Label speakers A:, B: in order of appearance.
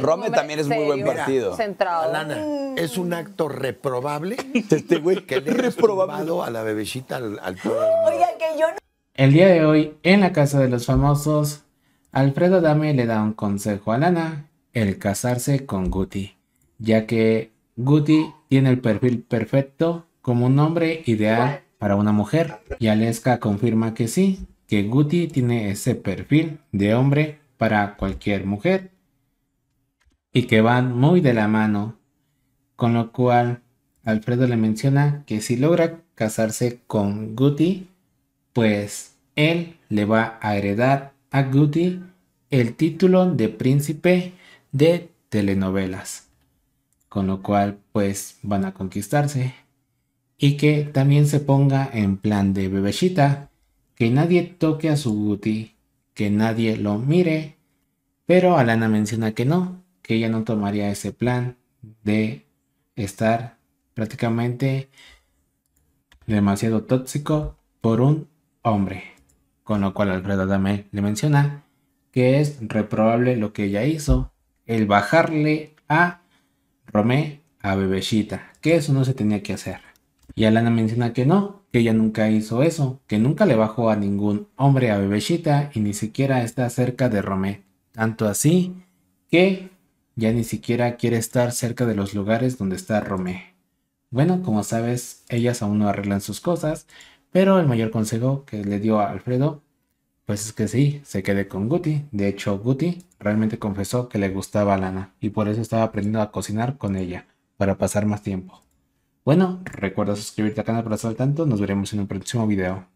A: Rome también es muy buen partido.
B: Centrado.
C: Alana, es un acto reprobable
A: Este güey,
C: que le tumbado a la bebecita al, al.
D: Oigan, que yo no.
E: El día de hoy, en la casa de los famosos, Alfredo Dame le da un consejo a Lana, el casarse con Guti, ya que Guti tiene el perfil perfecto como un hombre ideal para una mujer, y Aleska confirma que sí, que Guti tiene ese perfil de hombre para cualquier mujer, y que van muy de la mano, con lo cual Alfredo le menciona que si logra casarse con Guti, pues él le va a heredar a Guti el título de príncipe de telenovelas, con lo cual pues van a conquistarse y que también se ponga en plan de bebecita, que nadie toque a su Guti, que nadie lo mire, pero Alana menciona que no, que ella no tomaría ese plan de estar prácticamente demasiado tóxico por un hombre. Con lo cual Alfredo Adame le menciona que es reprobable lo que ella hizo, el bajarle a Romé a Bebecita, que eso no se tenía que hacer. Y Alana menciona que no, que ella nunca hizo eso, que nunca le bajó a ningún hombre a Bebecita y ni siquiera está cerca de Romé. Tanto así que ya ni siquiera quiere estar cerca de los lugares donde está Romé. Bueno, como sabes, ellas aún no arreglan sus cosas, pero el mayor consejo que le dio a Alfredo, pues es que sí, se quede con Guti. De hecho, Guti realmente confesó que le gustaba a Lana y por eso estaba aprendiendo a cocinar con ella, para pasar más tiempo. Bueno, recuerda suscribirte al canal para estar tanto, nos veremos en un próximo video.